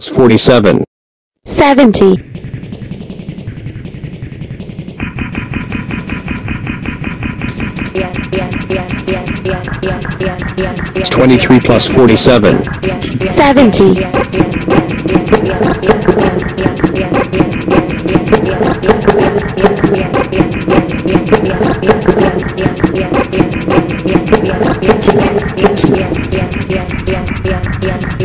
47, 70, 23 plus 47, 70, Yeah.